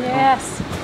Yes.